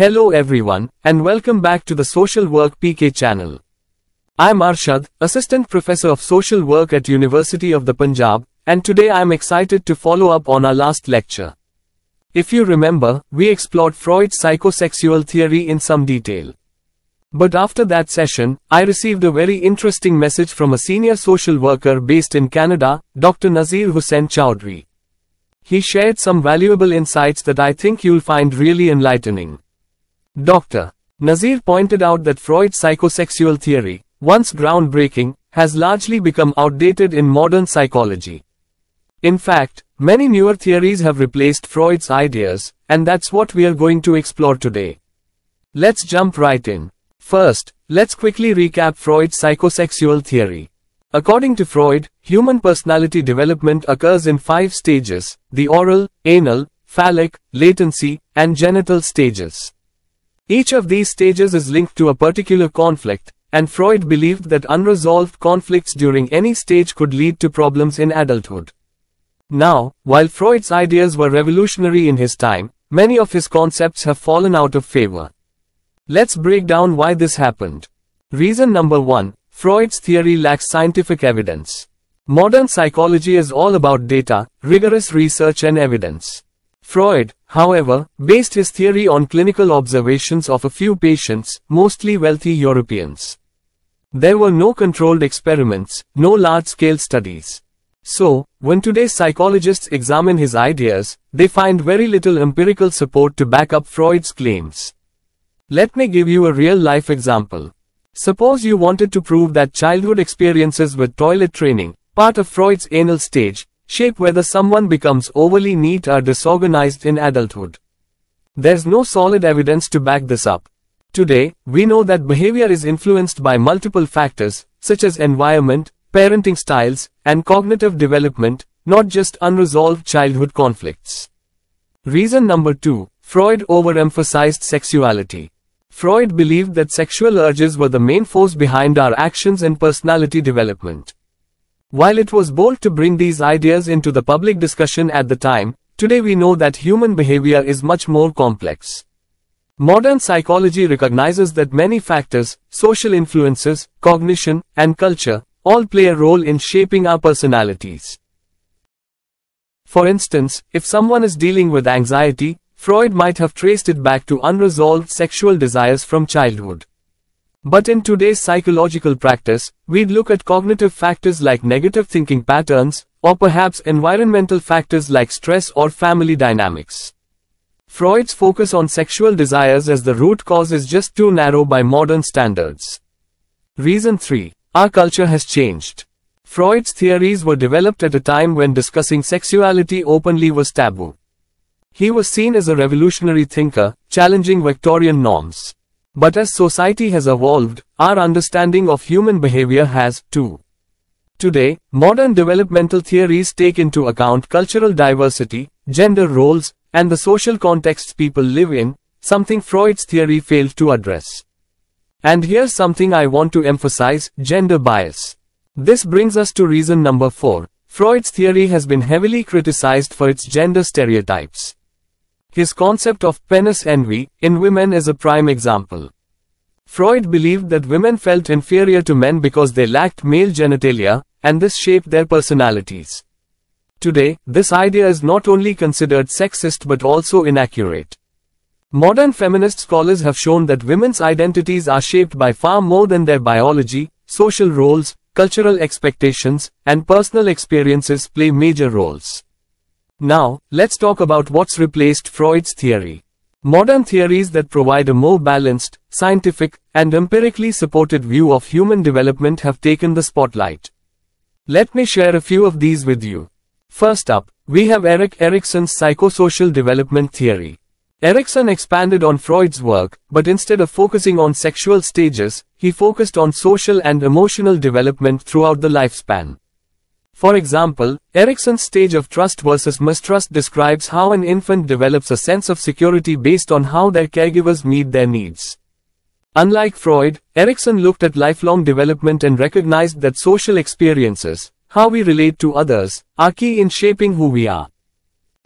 Hello everyone, and welcome back to the Social Work PK channel. I'm Arshad, Assistant Professor of Social Work at University of the Punjab, and today I'm excited to follow up on our last lecture. If you remember, we explored Freud's psychosexual theory in some detail. But after that session, I received a very interesting message from a senior social worker based in Canada, Dr. Nazir Hussain Chaudhry. He shared some valuable insights that I think you'll find really enlightening. Dr. Nazir pointed out that Freud's psychosexual theory, once groundbreaking, has largely become outdated in modern psychology. In fact, many newer theories have replaced Freud's ideas, and that's what we are going to explore today. Let's jump right in. First, let's quickly recap Freud's psychosexual theory. According to Freud, human personality development occurs in five stages, the oral, anal, phallic, latency, and genital stages. Each of these stages is linked to a particular conflict, and Freud believed that unresolved conflicts during any stage could lead to problems in adulthood. Now, while Freud's ideas were revolutionary in his time, many of his concepts have fallen out of favor. Let's break down why this happened. Reason number 1. Freud's theory lacks scientific evidence. Modern psychology is all about data, rigorous research and evidence. Freud, however, based his theory on clinical observations of a few patients, mostly wealthy Europeans. There were no controlled experiments, no large-scale studies. So, when today's psychologists examine his ideas, they find very little empirical support to back up Freud's claims. Let me give you a real-life example. Suppose you wanted to prove that childhood experiences with toilet training, part of Freud's anal stage, shape whether someone becomes overly neat or disorganized in adulthood. There's no solid evidence to back this up. Today, we know that behavior is influenced by multiple factors, such as environment, parenting styles, and cognitive development, not just unresolved childhood conflicts. Reason number 2. Freud overemphasized sexuality. Freud believed that sexual urges were the main force behind our actions and personality development. While it was bold to bring these ideas into the public discussion at the time, today we know that human behavior is much more complex. Modern psychology recognizes that many factors, social influences, cognition, and culture, all play a role in shaping our personalities. For instance, if someone is dealing with anxiety, Freud might have traced it back to unresolved sexual desires from childhood. But in today's psychological practice, we'd look at cognitive factors like negative thinking patterns, or perhaps environmental factors like stress or family dynamics. Freud's focus on sexual desires as the root cause is just too narrow by modern standards. Reason 3. Our culture has changed. Freud's theories were developed at a time when discussing sexuality openly was taboo. He was seen as a revolutionary thinker, challenging Victorian norms. But as society has evolved, our understanding of human behavior has, too. Today, modern developmental theories take into account cultural diversity, gender roles, and the social contexts people live in, something Freud's theory failed to address. And here's something I want to emphasize, gender bias. This brings us to reason number 4. Freud's theory has been heavily criticized for its gender stereotypes. His concept of penis envy in women is a prime example. Freud believed that women felt inferior to men because they lacked male genitalia, and this shaped their personalities. Today, this idea is not only considered sexist but also inaccurate. Modern feminist scholars have shown that women's identities are shaped by far more than their biology, social roles, cultural expectations, and personal experiences play major roles. Now, let's talk about what's replaced Freud's theory. Modern theories that provide a more balanced, scientific, and empirically supported view of human development have taken the spotlight. Let me share a few of these with you. First up, we have Erik Erikson's psychosocial development theory. Erikson expanded on Freud's work, but instead of focusing on sexual stages, he focused on social and emotional development throughout the lifespan. For example, Erikson's stage of trust versus mistrust describes how an infant develops a sense of security based on how their caregivers meet their needs. Unlike Freud, Erikson looked at lifelong development and recognized that social experiences, how we relate to others, are key in shaping who we are.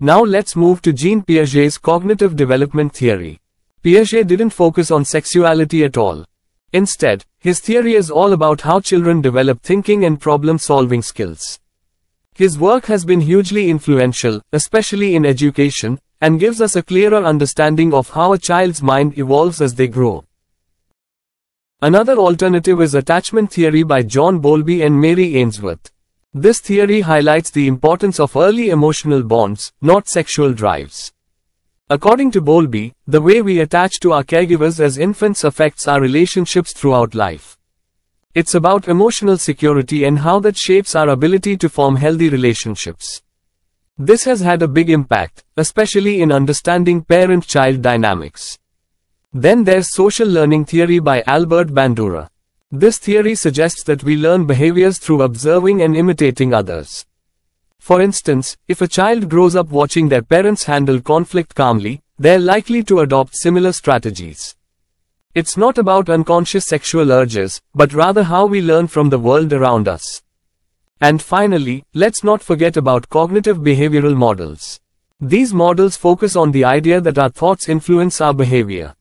Now let's move to Jean Piaget's cognitive development theory. Piaget didn't focus on sexuality at all. Instead, his theory is all about how children develop thinking and problem-solving skills. His work has been hugely influential, especially in education, and gives us a clearer understanding of how a child's mind evolves as they grow. Another alternative is attachment theory by John Bowlby and Mary Ainsworth. This theory highlights the importance of early emotional bonds, not sexual drives. According to Bowlby, the way we attach to our caregivers as infants affects our relationships throughout life. It's about emotional security and how that shapes our ability to form healthy relationships. This has had a big impact, especially in understanding parent-child dynamics. Then there's social learning theory by Albert Bandura. This theory suggests that we learn behaviors through observing and imitating others. For instance, if a child grows up watching their parents handle conflict calmly, they're likely to adopt similar strategies. It's not about unconscious sexual urges, but rather how we learn from the world around us. And finally, let's not forget about cognitive behavioral models. These models focus on the idea that our thoughts influence our behavior.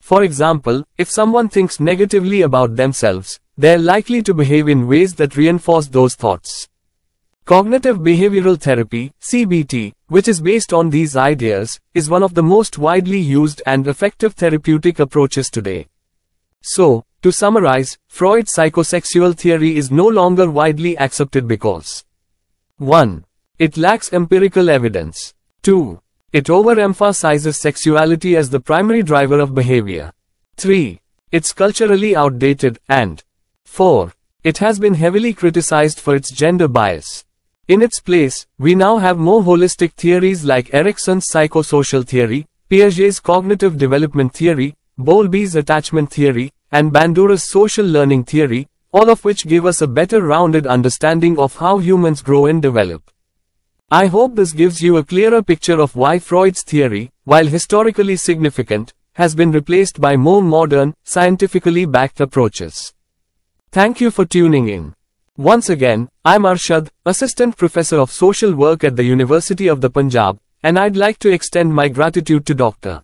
For example, if someone thinks negatively about themselves, they're likely to behave in ways that reinforce those thoughts. Cognitive behavioral therapy, CBT, which is based on these ideas, is one of the most widely used and effective therapeutic approaches today. So, to summarize, Freud's psychosexual theory is no longer widely accepted because 1. It lacks empirical evidence. 2. It overemphasizes sexuality as the primary driver of behavior. 3. It's culturally outdated, and 4. It has been heavily criticized for its gender bias. In its place, we now have more holistic theories like Erikson's psychosocial theory, Piaget's cognitive development theory, Bowlby's attachment theory, and Bandura's social learning theory, all of which give us a better rounded understanding of how humans grow and develop. I hope this gives you a clearer picture of why Freud's theory, while historically significant, has been replaced by more modern, scientifically backed approaches. Thank you for tuning in. Once again, I'm Arshad, Assistant Professor of Social Work at the University of the Punjab, and I'd like to extend my gratitude to Dr.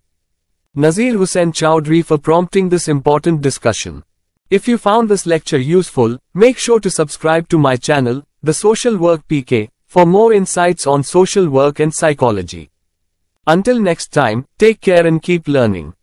Nazir Hussain Chaudhry for prompting this important discussion. If you found this lecture useful, make sure to subscribe to my channel, The Social Work PK, for more insights on social work and psychology. Until next time, take care and keep learning.